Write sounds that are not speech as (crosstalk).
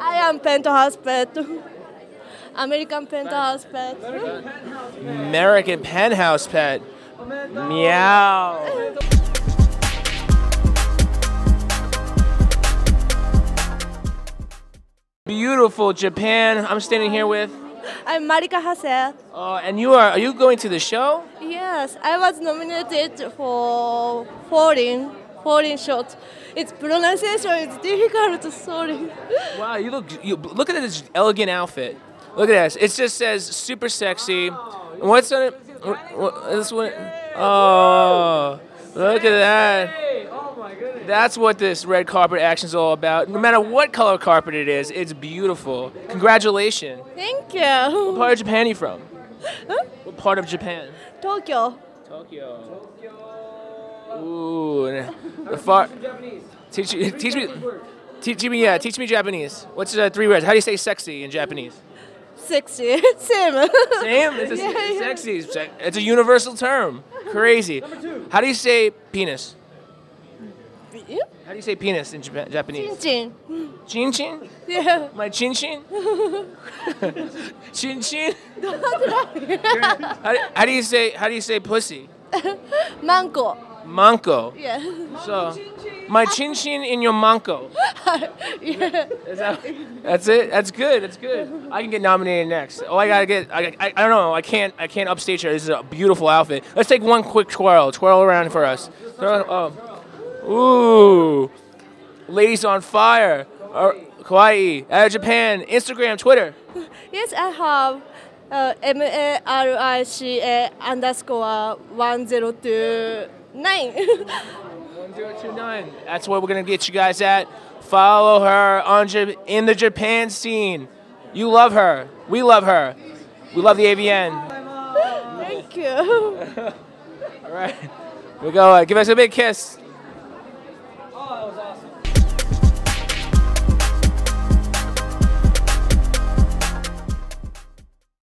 I am penthouse pet. (laughs) American penthouse pet. American penthouse pet. Meow. Beautiful Japan. I'm standing here with. I'm Marica Hase. Oh, and you are. Are you going to the show? Yes, I was nominated for foreign foreign short. Its pronunciation is difficult. (laughs) Sorry. Wow, you look. You look at this elegant outfit. Look at this. It just says super sexy. What's on it? What, what, this one. Oh, look at that. That's what this red carpet action is all about. No matter what color carpet it is, it's beautiful. Congratulations. Thank What you. part of Japan are you from? Huh? What part of Japan? Tokyo. Tokyo. Tokyo. Ooh, and the far. Teach, you- teach me. Teach me, yeah. Teach me Japanese. What's the three words? How do you say sexy in Japanese? Sexy. (laughs) Same. Same. It's a, Yeah, yeah. sexy. It's a universal term. Crazy. How do you say penis? How do you say penis in Japan, Japanese? Chin Chin chin. chin? Yeah. My chin chin. chin chin. how, how do you say? How do you say pussy? (laughs) Mango. Manko. Yeah. So, my chin chin in your manko. (laughs) yeah. Is that, that's it. That's good. That's good. I can get nominated next. Oh, I gotta get. I, I, I don't know. I can't. I can't upstage her. This is a beautiful outfit. Let's take one quick twirl. Twirl around for us. Twirl, oh. Ooh. Ladies on fire. Uh, Kawaii. Out of Japan. Instagram. Twitter. Yes, I have uh, M A R I C A underscore one zero two nine. 1029. That's where we're gonna get you guys at. Follow her on Ja- in the Japan scene. You love her. We love her. We love the AVN. Thank you. (laughs) All right. We go. Uh, give us a big kiss.